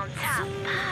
on top.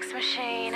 Sex machine.